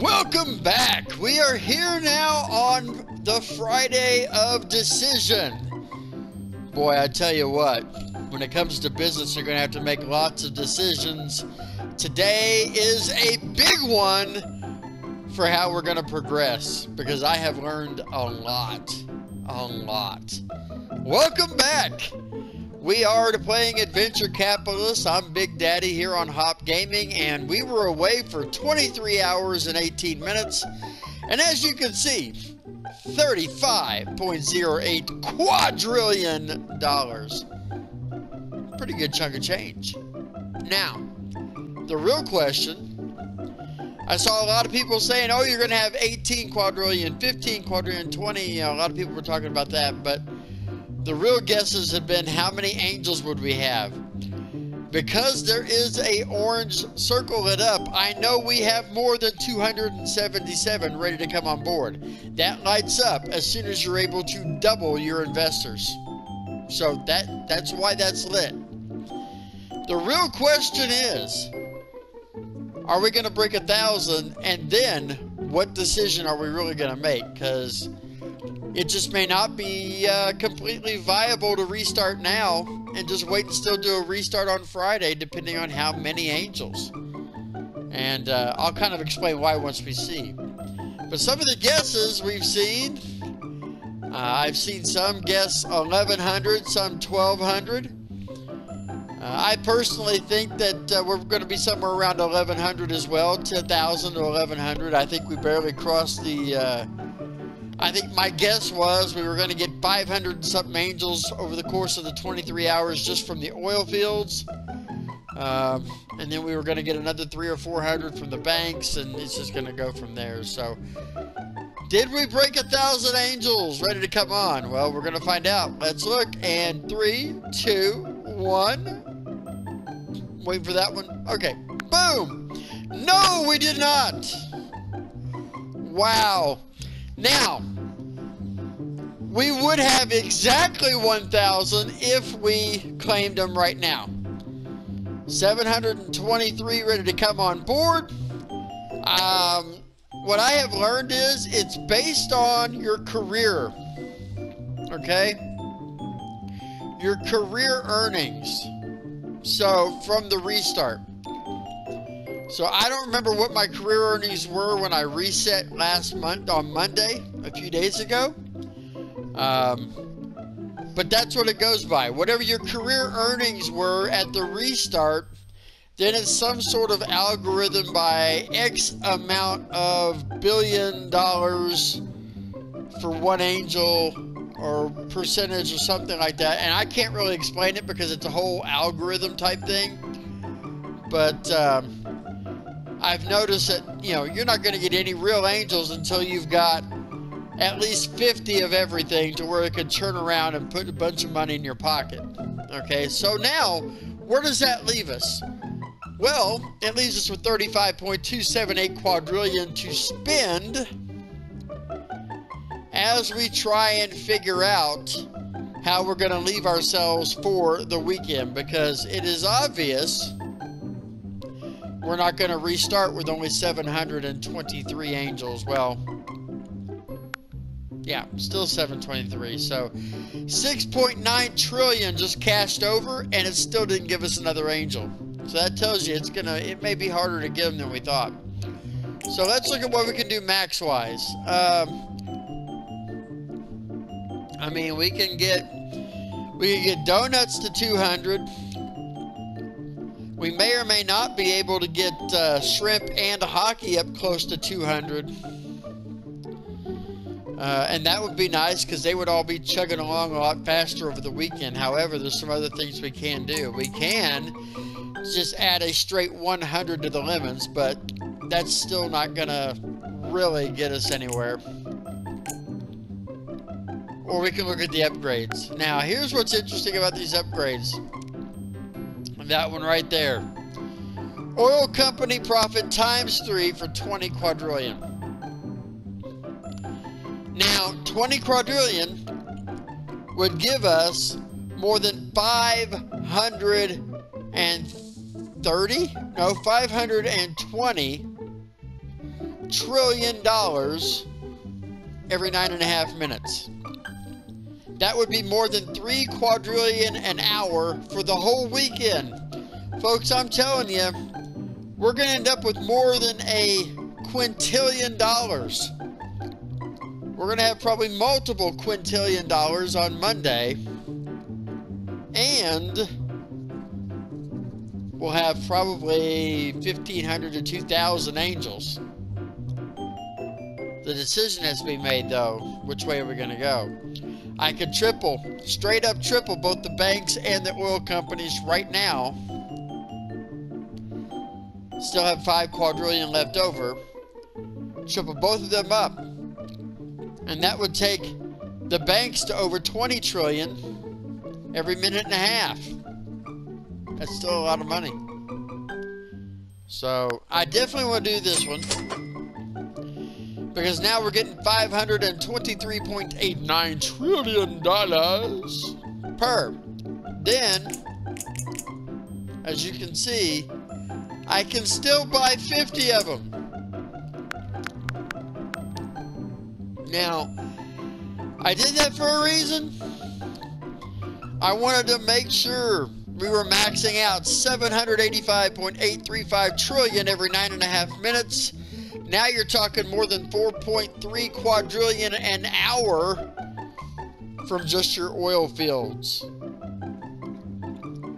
Welcome back. We are here now on the Friday of decision. Boy, I tell you what, when it comes to business, you're going to have to make lots of decisions. Today is a big one for how we're going to progress because I have learned a lot. A lot. Welcome back. We are playing Adventure Capitalist. I'm Big Daddy here on Hopp Gaming, and we were away for 23 hours and 18 minutes. And as you can see, 35.08 quadrillion dollars. Pretty good chunk of change. Now, the real question I saw a lot of people saying, oh, you're going to have 18 quadrillion, 15 quadrillion, 20. You know, a lot of people were talking about that, but the real guesses have been how many angels would we have? Because there is a orange circle lit up, I know we have more than 277 ready to come on board. That lights up as soon as you're able to double your investors. So that that's why that's lit. The real question is, are we going to break a thousand? And then what decision are we really going to make? Because it just may not be uh, completely viable to restart now and just wait and still do a restart on Friday, depending on how many angels. And uh, I'll kind of explain why once we see. But some of the guesses we've seen, uh, I've seen some guess 1100, some 1200. Uh, I personally think that uh, we're going to be somewhere around 1100 as well, 10,000 to 1100. I think we barely crossed the uh, I think my guess was we were going to get 500 something angels over the course of the 23 hours just from the oil fields. Um, and then we were going to get another three or 400 from the banks, and it's just going to go from there. So, did we break a thousand angels ready to come on? Well, we're going to find out. Let's look. And three, two, one. Wait for that one. Okay. Boom. No, we did not. Wow. Now, we would have exactly 1,000 if we claimed them right now. 723 ready to come on board. Um, what I have learned is it's based on your career. Okay? Your career earnings. So, from the restart. So I don't remember what my career earnings were when I reset last month on Monday, a few days ago. Um, but that's what it goes by. Whatever your career earnings were at the restart, then it's some sort of algorithm by X amount of billion dollars for one angel or percentage or something like that. And I can't really explain it because it's a whole algorithm type thing. But um, I've noticed that, you know, you're not going to get any real angels until you've got at least 50 of everything to where it could turn around and put a bunch of money in your pocket. Okay, so now, where does that leave us? Well, it leaves us with 35.278 quadrillion to spend as we try and figure out how we're going to leave ourselves for the weekend because it is obvious we're not going to restart with only 723 angels. Well, yeah, still 723. So 6.9 trillion just cashed over, and it still didn't give us another angel. So that tells you it's gonna, it may be harder to give them than we thought. So let's look at what we can do max-wise. Um, I mean, we can get, we can get donuts to 200. We may or may not be able to get uh, shrimp and hockey up close to 200. Uh, and that would be nice because they would all be chugging along a lot faster over the weekend. However, there's some other things we can do. We can just add a straight 100 to the lemons, but that's still not going to really get us anywhere. Or we can look at the upgrades. Now, here's what's interesting about these upgrades. That one right there. Oil company profit times three for 20 quadrillion. Now, 20 quadrillion would give us more than 530, no, 520 trillion dollars every nine and a half minutes. That would be more than three quadrillion an hour for the whole weekend. Folks, I'm telling you, we're going to end up with more than a quintillion dollars. We're going to have probably multiple quintillion dollars on Monday. And we'll have probably 1,500 to 2,000 angels. The decision has to be made, though. Which way are we going to go? I could triple, straight up triple both the banks and the oil companies right now. Still have five quadrillion left over. Triple both of them up. And that would take the banks to over 20 trillion every minute and a half. That's still a lot of money. So I definitely want to do this one because now we're getting $523.89 trillion per. Then, as you can see, I can still buy 50 of them. Now, I did that for a reason. I wanted to make sure we were maxing out 785.835 trillion every nine and a half minutes now you're talking more than 4.3 quadrillion an hour from just your oil fields.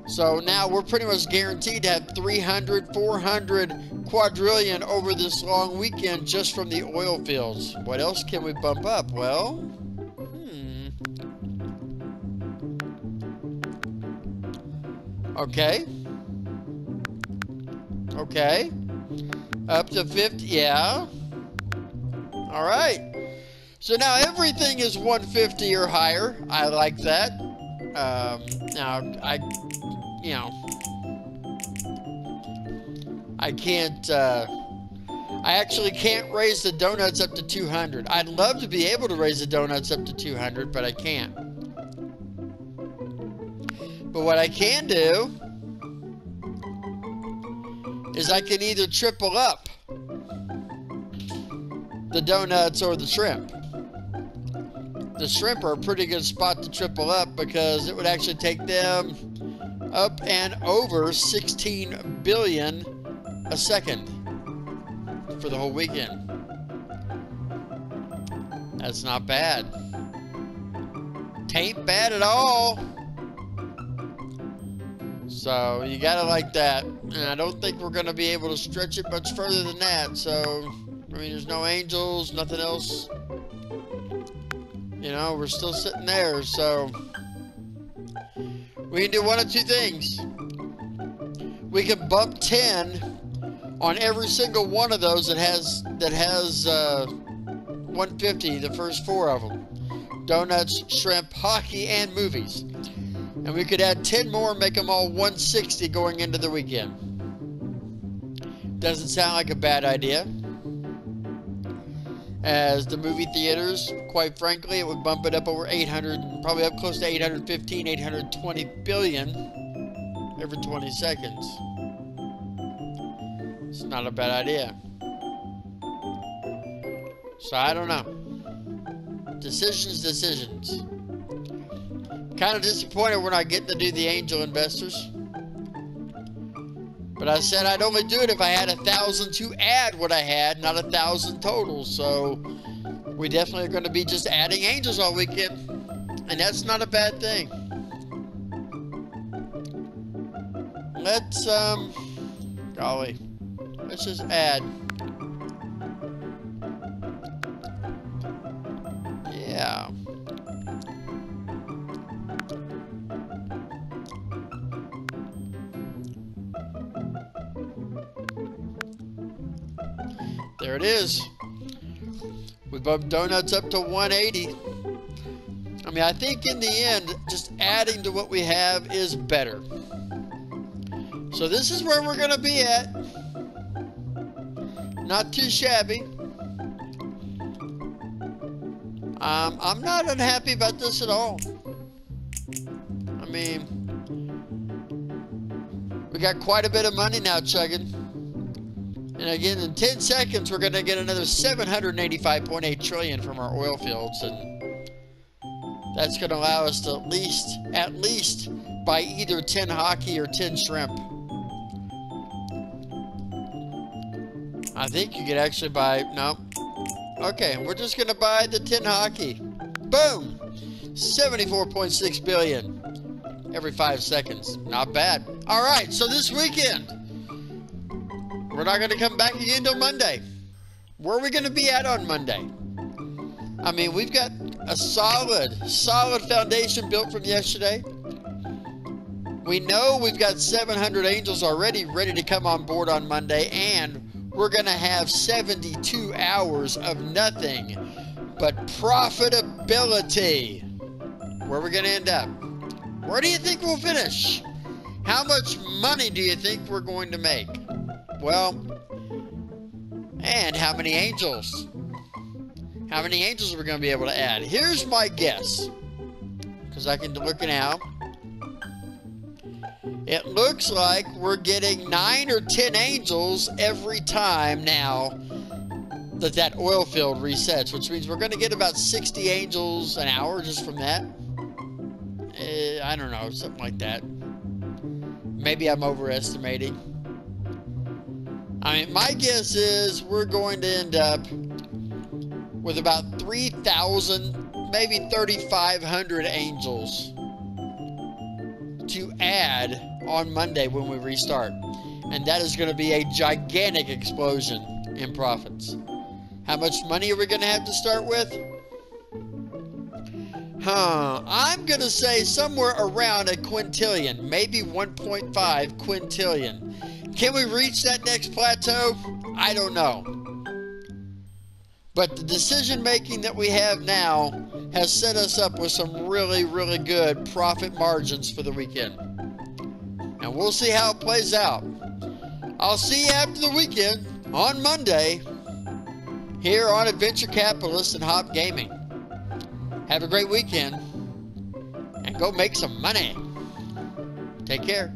So now we're pretty much guaranteed to have 300, 400 quadrillion over this long weekend just from the oil fields. What else can we bump up? Well, hmm. Okay. Okay. Up to 50, yeah. All right. So now everything is 150 or higher. I like that. Um, now, I, you know, I can't, uh, I actually can't raise the donuts up to 200. I'd love to be able to raise the donuts up to 200, but I can't. But what I can do is I can either triple up the donuts or the shrimp. The shrimp are a pretty good spot to triple up because it would actually take them up and over 16 billion a second for the whole weekend. That's not bad. Tain't bad at all. So you gotta like that. And I don't think we're gonna be able to stretch it much further than that. So, I mean, there's no angels, nothing else. You know, we're still sitting there. So, we can do one of two things. We can bump 10 on every single one of those that has, that has, uh, 150, the first four of them. Donuts, shrimp, hockey, and movies. And we could add 10 more, and make them all 160 going into the weekend. Doesn't sound like a bad idea. As the movie theaters, quite frankly, it would bump it up over 800, probably up close to 815, 820 billion every 20 seconds. It's not a bad idea. So I don't know. Decisions, decisions. Kind of disappointed we're not getting to do the angel investors. But I said I'd only do it if I had a thousand to add what I had, not a thousand total. So we definitely are going to be just adding angels all weekend. And that's not a bad thing. Let's, um, golly, let's just add. Yeah. There it is. We bumped donuts up to 180. I mean, I think in the end, just adding to what we have is better. So this is where we're going to be at. Not too shabby. Um, I'm not unhappy about this at all. I mean, we got quite a bit of money now chugging. And again, in 10 seconds, we're going to get another 785.8 trillion from our oil fields. And that's going to allow us to at least, at least buy either 10 hockey or 10 shrimp. I think you could actually buy, no. Okay, we're just going to buy the 10 hockey. Boom! 74.6 billion every five seconds. Not bad. All right, so this weekend, we're not going to come back again till Monday. Where are we going to be at on Monday? I mean, we've got a solid, solid foundation built from yesterday. We know we've got 700 angels already ready to come on board on Monday, and we're going to have 72 hours of nothing but profitability. Where are we going to end up? Where do you think we'll finish? How much money do you think we're going to make? Well, and how many angels? How many angels are we going to be able to add? Here's my guess. Because I can look it now. It looks like we're getting 9 or 10 angels every time now that that oil field resets, which means we're going to get about 60 angels an hour just from that. Uh, I don't know, something like that. Maybe I'm overestimating. I mean, my guess is we're going to end up with about 3,000, maybe 3,500 angels to add on Monday when we restart. And that is going to be a gigantic explosion in profits. How much money are we going to have to start with? Huh, I'm going to say somewhere around a quintillion, maybe 1.5 quintillion. Can we reach that next plateau? I don't know. But the decision making that we have now has set us up with some really, really good profit margins for the weekend. And we'll see how it plays out. I'll see you after the weekend on Monday here on Adventure Capitalist and Hopp Gaming. Have a great weekend and go make some money. Take care.